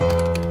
you